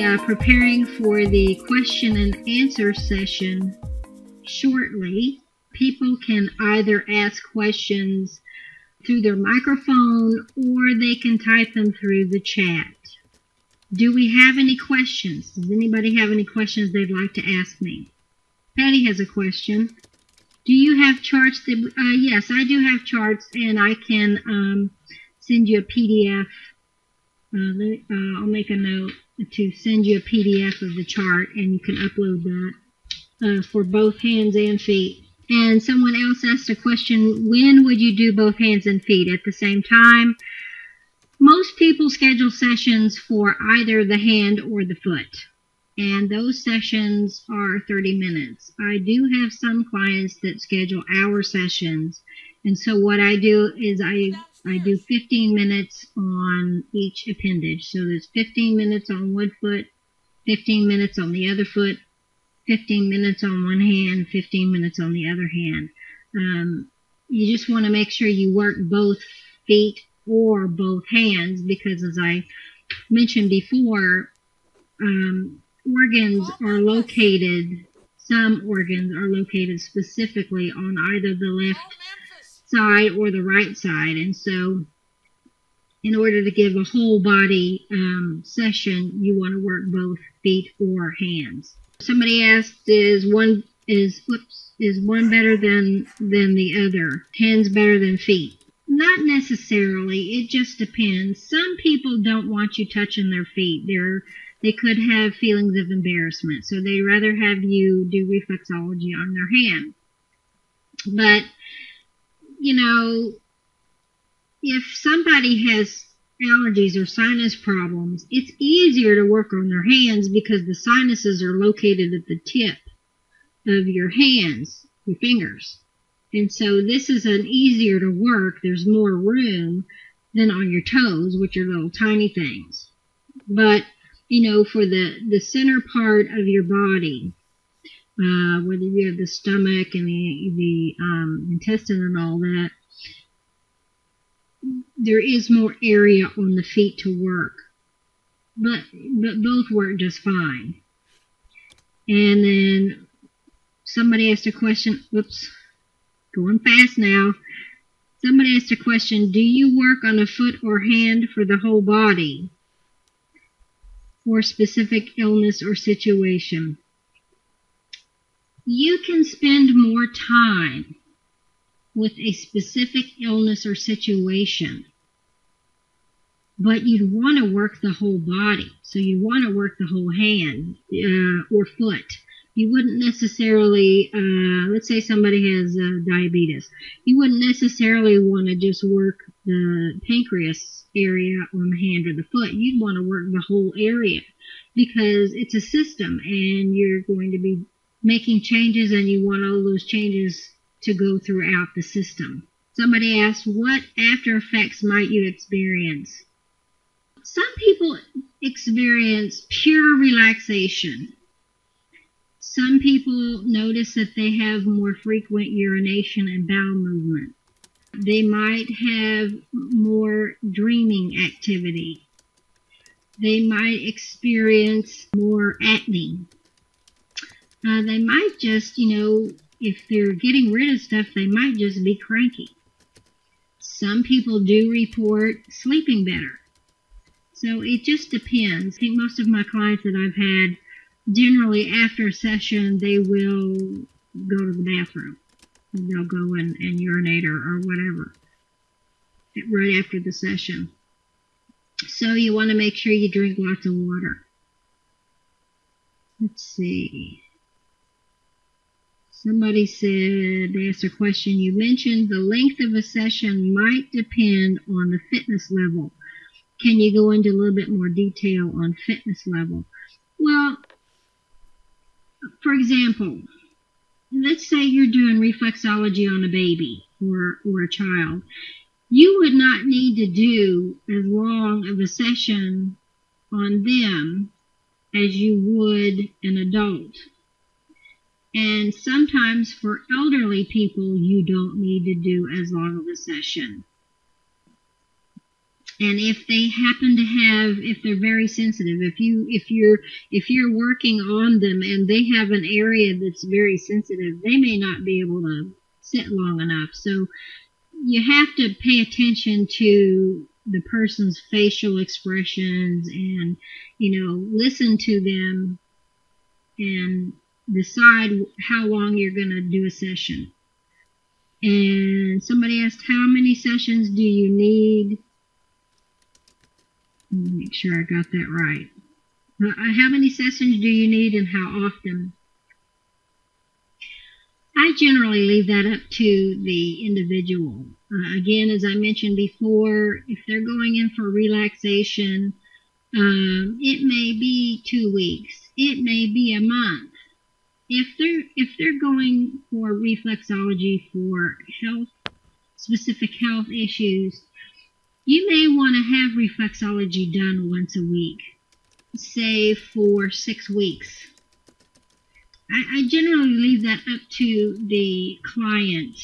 uh, preparing for the question and answer session shortly. People can either ask questions through their microphone or they can type them through the chat. Do we have any questions? Does anybody have any questions they'd like to ask me? Patty has a question. Do you have charts? That, uh, yes, I do have charts, and I can um, send you a PDF. Uh, uh, I'll make a note to send you a PDF of the chart, and you can upload that uh, for both hands and feet. And someone else asked a question, when would you do both hands and feet at the same time? Most people schedule sessions for either the hand or the foot and those sessions are 30 minutes. I do have some clients that schedule hour sessions, and so what I do is I I do 15 minutes on each appendage. So there's 15 minutes on one foot, 15 minutes on the other foot, 15 minutes on one hand, 15 minutes on the other hand. Um, you just want to make sure you work both feet or both hands because as I mentioned before, um, organs are located, some organs are located specifically on either the left side or the right side. And so, in order to give a whole body um, session, you want to work both feet or hands. Somebody asked, is one is whoops, is one better than than the other? Hands better than feet? Not necessarily. It just depends. Some people don't want you touching their feet. They're they could have feelings of embarrassment. So they'd rather have you do reflexology on their hand. But, you know, if somebody has allergies or sinus problems, it's easier to work on their hands because the sinuses are located at the tip of your hands, your fingers. And so this is an easier to work. There's more room than on your toes, which are little tiny things. But you know, for the, the center part of your body, uh, whether you have the stomach and the, the um, intestine and all that, there is more area on the feet to work. But, but both work just fine. And then somebody asked a question, whoops, going fast now. Somebody asked a question, do you work on a foot or hand for the whole body? for specific illness or situation. You can spend more time with a specific illness or situation, but you'd want to work the whole body. So you want to work the whole hand uh, or foot you wouldn't necessarily, uh, let's say somebody has uh, diabetes, you wouldn't necessarily want to just work the pancreas area on the hand or the foot. You'd want to work the whole area because it's a system and you're going to be making changes and you want all those changes to go throughout the system. Somebody asked, what after effects might you experience? Some people experience pure relaxation some people notice that they have more frequent urination and bowel movement. They might have more dreaming activity. They might experience more acne. Uh, they might just, you know, if they're getting rid of stuff, they might just be cranky. Some people do report sleeping better. So it just depends. I think most of my clients that I've had generally after a session they will go to the bathroom. They'll go and, and urinate or, or whatever right after the session. So you want to make sure you drink lots of water. Let's see. Somebody said, they asked a question. You mentioned the length of a session might depend on the fitness level. Can you go into a little bit more detail on fitness level? Well, for example, let's say you're doing reflexology on a baby or, or a child. You would not need to do as long of a session on them as you would an adult. And sometimes for elderly people, you don't need to do as long of a session. and if they happen to have if they're very sensitive if you if you're if you're working on them and they have an area that's very sensitive they may not be able to sit long enough so you have to pay attention to the person's facial expressions and you know listen to them and decide how long you're going to do a session and somebody asked how many sessions do you need make sure I got that right. Uh, how many sessions do you need and how often? I generally leave that up to the individual. Uh, again, as I mentioned before, if they're going in for relaxation, um, it may be two weeks. It may be a month. If they're if they're going for reflexology for health specific health issues, you may want to have reflexology done once a week, say for six weeks. I, I generally leave that up to the client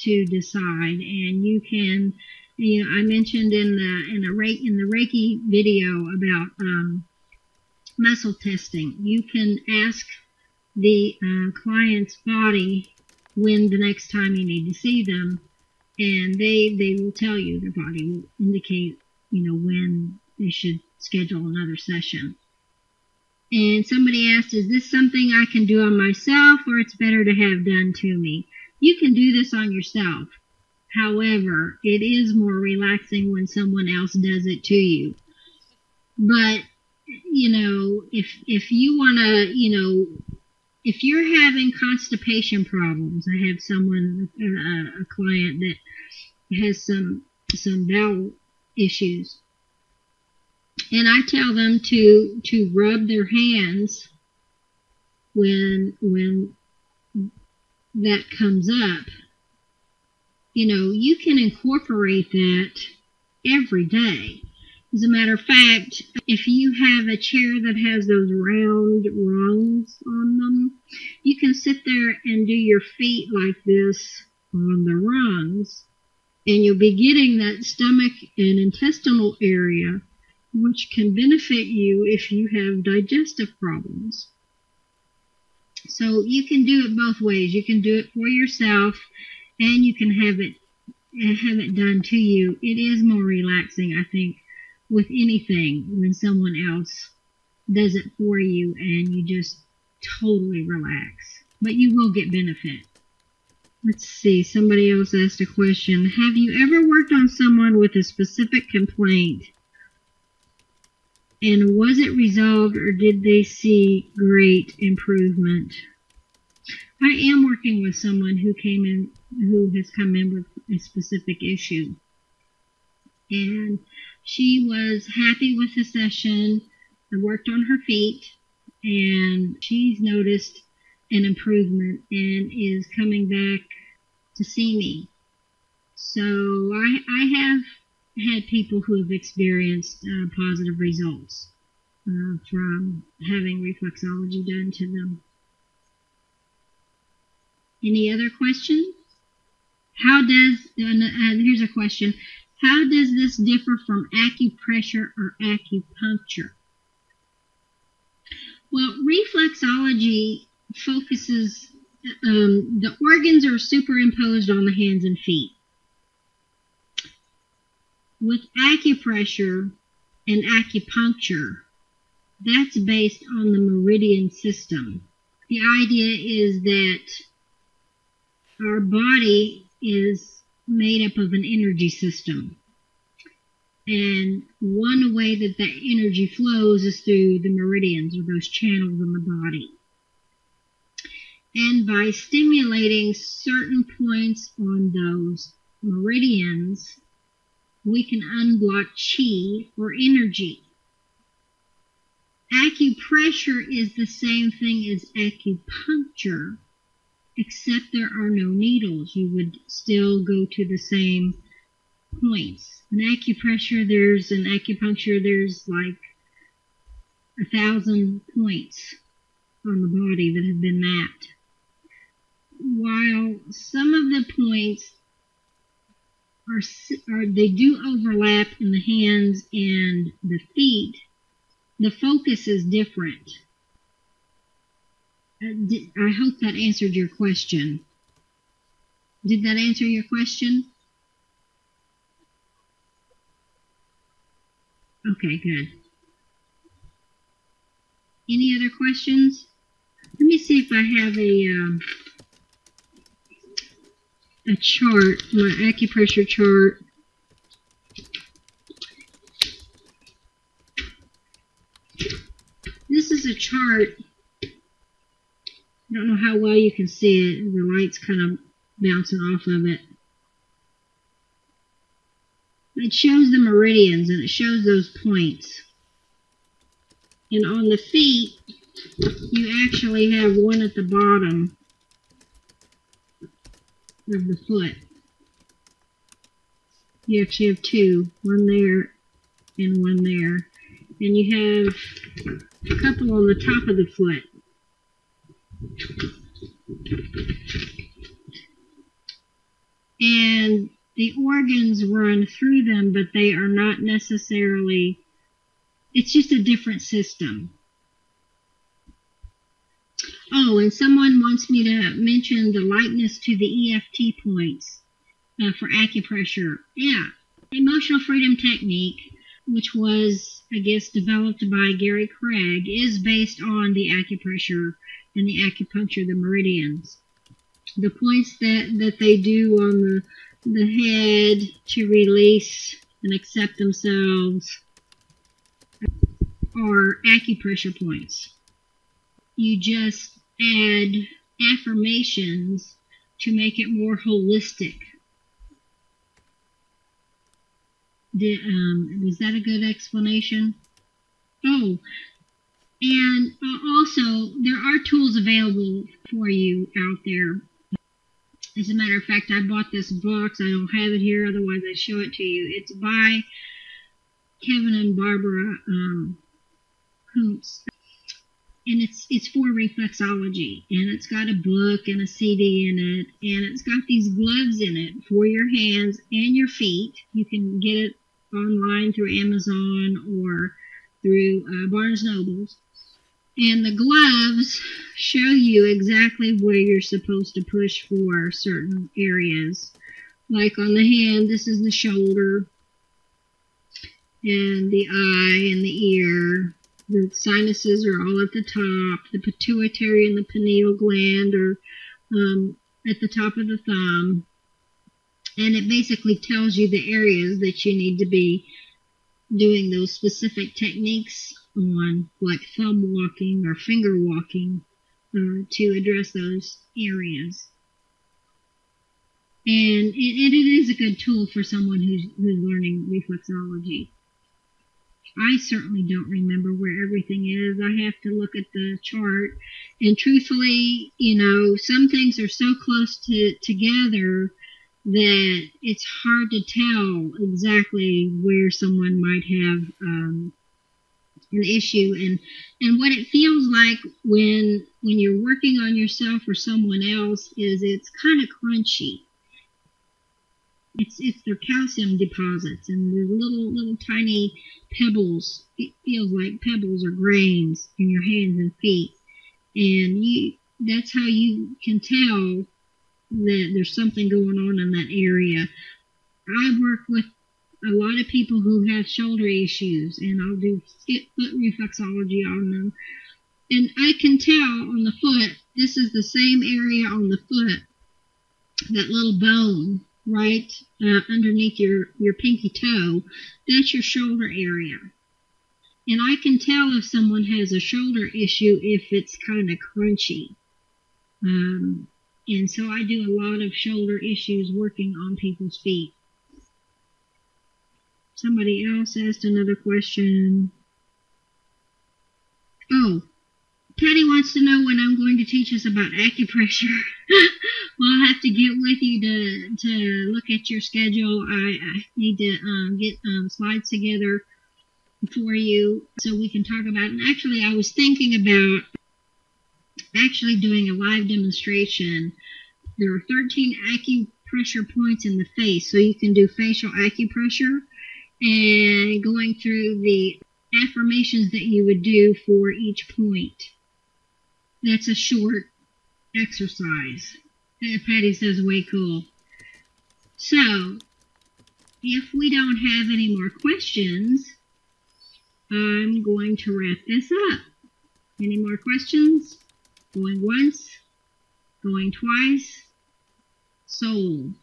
to decide, and you can you know, I mentioned in the in the Reiki, in the Reiki video about um, muscle testing. You can ask the uh, client's body when the next time you need to see them and they they will tell you their body will indicate you know when they should schedule another session. And somebody asked is this something i can do on myself or it's better to have done to me? You can do this on yourself. However it is more relaxing when someone else does it to you. But you know if if you want to you know if you're having constipation problems, I have someone, uh, a client that has some some bowel issues, and I tell them to to rub their hands when when that comes up. You know, you can incorporate that every day. As a matter of fact, if you have a chair that has those round rungs on them, you can sit there and do your feet like this on the rungs, and you'll be getting that stomach and intestinal area, which can benefit you if you have digestive problems. So you can do it both ways. You can do it for yourself, and you can have it have it done to you. It is more relaxing, I think, with anything when someone else does it for you and you just totally relax. But you will get benefit. Let's see, somebody else asked a question. Have you ever worked on someone with a specific complaint? And was it resolved or did they see great improvement? I am working with someone who came in, who has come in with a specific issue. And she was happy with the session and worked on her feet, and she's noticed an improvement and is coming back to see me. So I, I have had people who have experienced uh, positive results uh, from having reflexology done to them. Any other questions? How does, uh, here's a question, how does this differ from acupressure or acupuncture? Well, reflexology focuses, um, the organs are superimposed on the hands and feet. With acupressure and acupuncture, that's based on the meridian system. The idea is that our body is made up of an energy system. And one way that that energy flows is through the meridians or those channels in the body. And by stimulating certain points on those meridians, we can unblock chi or energy. Acupressure is the same thing as acupuncture, except there are no needles. You would still go to the same points. In acupressure, there's an acupuncture, there's like a thousand points on the body that have been mapped. While some of the points are, are they do overlap in the hands and the feet. The focus is different. Uh, I hope that answered your question. Did that answer your question? Okay, good. Any other questions? Let me see if I have a um, a chart, my acupressure chart. This is a chart. I don't know how well you can see it. The light's kind of bouncing off of it. It shows the meridians and it shows those points. And on the feet, you actually have one at the bottom of the foot. You actually have two, one there and one there. And you have a couple on the top of the foot. And the organs run through them, but they are not necessarily, it's just a different system. Oh, and someone wants me to mention the likeness to the EFT points uh, for acupressure. Yeah, emotional freedom technique, which was, I guess, developed by Gary Craig, is based on the acupressure and the acupuncture, the meridians. The points that, that they do on the, the head to release and accept themselves are acupressure points. You just add affirmations to make it more holistic. Did, um, was that a good explanation? Oh, and uh, also there are tools available for you out there. As a matter of fact, I bought this box. I don't have it here, otherwise I'd show it to you. It's by Kevin and Barbara um, and it's it's for reflexology and it's got a book and a cd in it and it's got these gloves in it for your hands and your feet you can get it online through amazon or through uh, barnes nobles and the gloves show you exactly where you're supposed to push for certain areas like on the hand this is the shoulder and the eye and the ear the sinuses are all at the top. The pituitary and the pineal gland are um, at the top of the thumb. And it basically tells you the areas that you need to be doing those specific techniques on, like thumb walking or finger walking, uh, to address those areas. And it, it is a good tool for someone who's, who's learning reflexology. I certainly don't remember where everything is. I have to look at the chart. And truthfully, you know, some things are so close to together that it's hard to tell exactly where someone might have um, an issue and and what it feels like when when you're working on yourself or someone else is it's kind of crunchy it's it's their calcium deposits and the little little tiny pebbles. It feels like pebbles or grains in your hands and feet, and you that's how you can tell that there's something going on in that area. I work with a lot of people who have shoulder issues, and I'll do foot reflexology on them. And I can tell on the foot, this is the same area on the foot, that little bone right uh, underneath your, your pinky toe, that's your shoulder area. And I can tell if someone has a shoulder issue if it's kind of crunchy. Um, and so I do a lot of shoulder issues working on people's feet. Somebody else asked another question. Oh, Patty wants to know when I'm going to teach us about acupressure. well, I'll have to get with you to to look at your schedule. I, I need to um, get um, slides together for you so we can talk about it. And actually, I was thinking about actually doing a live demonstration. There are 13 acupressure points in the face. So you can do facial acupressure and going through the affirmations that you would do for each point. That's a short exercise. Patty says way cool. So, if we don't have any more questions, I'm going to wrap this up. Any more questions? Going once, going twice, sold.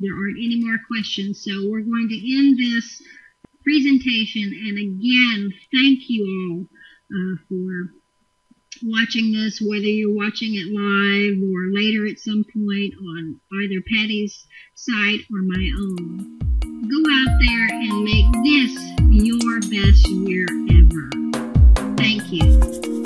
There aren't any more questions, so we're going to end this presentation. And again, thank you all uh, for watching this, whether you're watching it live or later at some point on either Patty's site or my own. Go out there and make this your best year ever. Thank you.